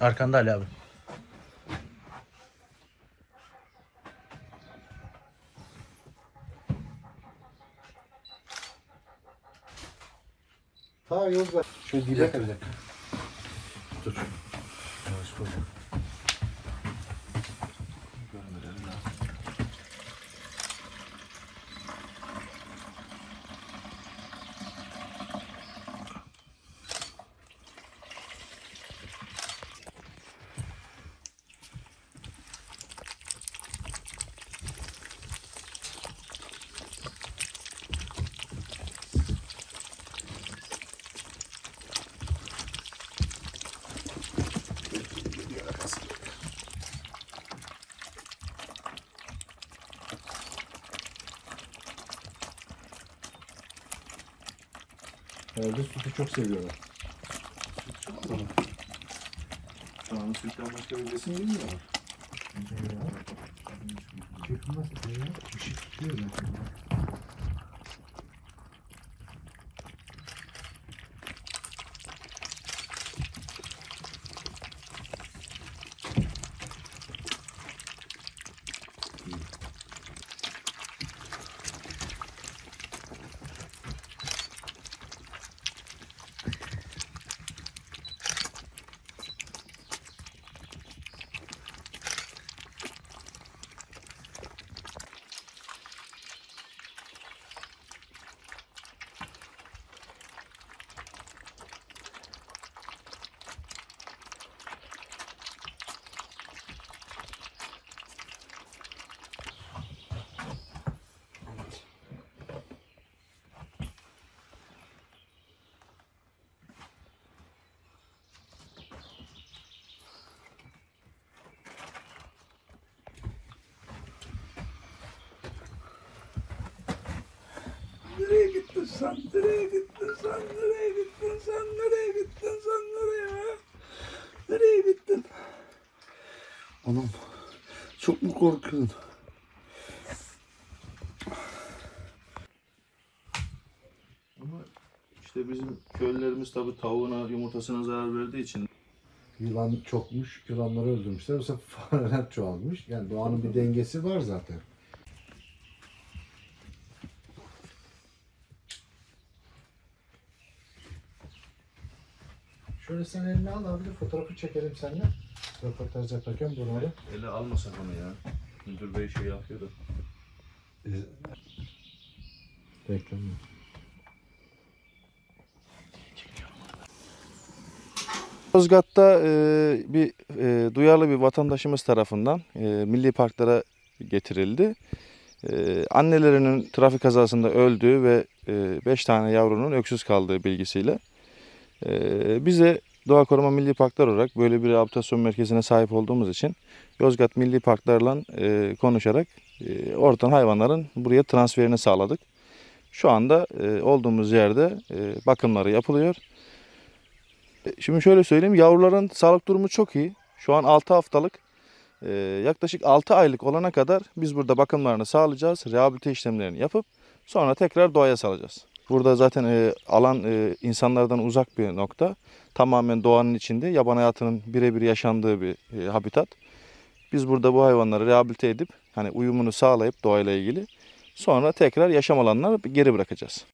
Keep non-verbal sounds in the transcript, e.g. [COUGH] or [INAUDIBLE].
Arkanda Ali abi. Ta yolda. Şöyle dibe kalacak. Dur. Yavaş koy. Herhalde sütü çok seviyorlar. Tamam sütten başka bir besin yemiyorlar. Çıkmaz ya. Işık tutuyor zaten. Nereye gittin sen? Nereye gittin sen? Nereye gittin sen? Nereye gittin sen? Nereye? Nereye gittin? Anam çok mu korkuyorsun? Ama işte bizim köylülerimiz tabii tavuğuna, yumurtasına zarar verdiği için Yılan çokmuş, yılanları öldürmüşler. Bu [LAUGHS] sefer fareler çoğalmış. Yani doğanın bir dengesi var zaten. Şöyle sen elini al abi de fotoğrafı çekelim seninle. Röportaj yaparken bunları. ele almasak onu ya. Müdür bey şey yapıyordu. Reklam. Yozgat'ta e, bir e, duyarlı bir vatandaşımız tarafından e, milli parklara getirildi. E, annelerinin trafik kazasında öldüğü ve 5 tane yavrunun öksüz kaldığı bilgisiyle e, bize Doğa Koruma Milli Parklar olarak böyle bir rehabilitasyon merkezine sahip olduğumuz için Yozgat Milli Parklarla e, konuşarak e, oradan hayvanların buraya transferini sağladık. Şu anda e, olduğumuz yerde bakımları yapılıyor. Şimdi şöyle söyleyeyim yavruların sağlık durumu çok iyi. Şu an 6 haftalık. Yaklaşık 6 aylık olana kadar biz burada bakımlarını sağlayacağız. Rehabilite işlemlerini yapıp sonra tekrar doğaya salacağız. Burada zaten e, alan e, insanlardan uzak bir nokta. Tamamen doğanın içinde yaban hayatının birebir yaşandığı bir e, habitat. Biz burada bu hayvanları rehabilite edip hani uyumunu sağlayıp doğayla ilgili sonra tekrar yaşam alanlarına geri bırakacağız.